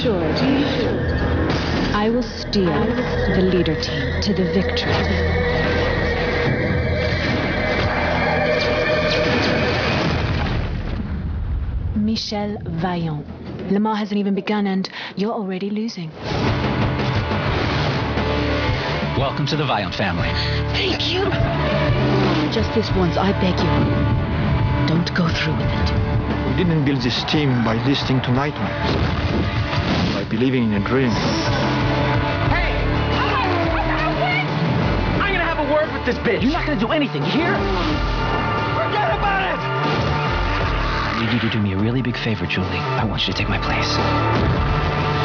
I will steer the leader team to the victory. Michel Vaillant. Le Mans hasn't even begun, and you're already losing. Welcome to the Vaillant family. Thank you. Just this once, I beg you. Don't go through with it. We didn't build this team by listening to nightmares believing in a dream. Hey! I'm gonna have a word with this bitch. You're not gonna do anything, you hear? Forget about it! I need you to do me a really big favor, Julie. I want you to take my place.